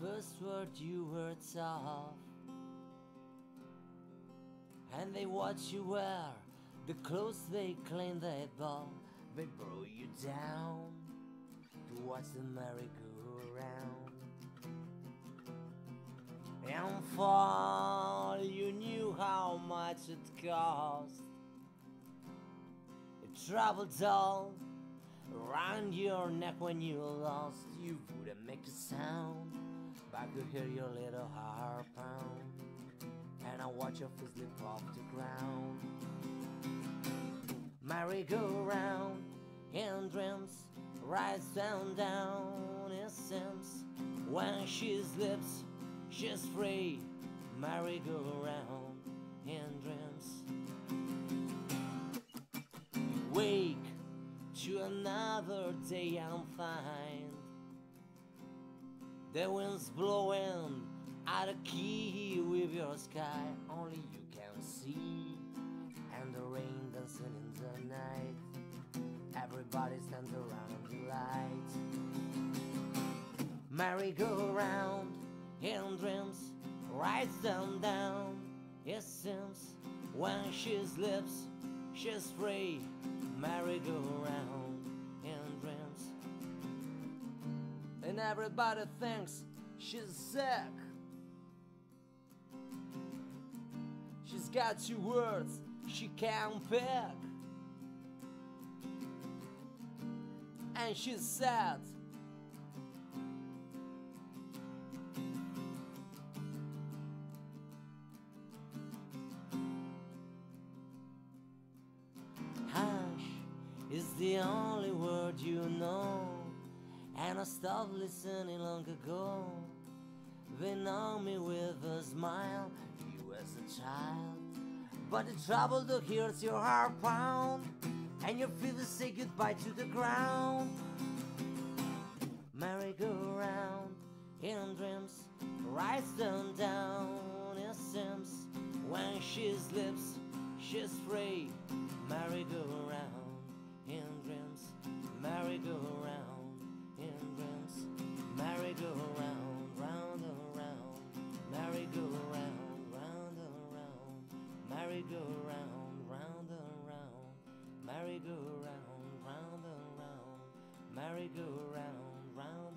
first word you were taught. And they watch you wear the clothes they claim they bought. They brought you down to watch the merry-go-round. And fall, you knew how much it cost. It traveled all around your neck when you lost. You wouldn't make a sound, but I could hear your little heart pound. And I watch your feet slip off the ground. Merry-go-round in dreams, rides down, down. It seems when she slips, she's free. Merry-go-round in another day I'm fine. the wind's blowing at a key with your sky. Only you can see and the rain dancing in the night. Everybody stands around the light. Merry-go-round in dreams rides them down. It seems when she slips she's free. Merry-go-round and everybody thinks she's sick She's got two words she can't pick. And she's sad. Hush is the only word you know. And I stopped listening long ago. They know me with a smile, you as a child. But the trouble that hears your heart pound, and you feel to say goodbye to the ground. Merry-go-round in dreams, rides them down. It seems when she slips, she's free. Merry-go-round merry-go-round, round and round, merry-go-round, round and round, merry-go-round, round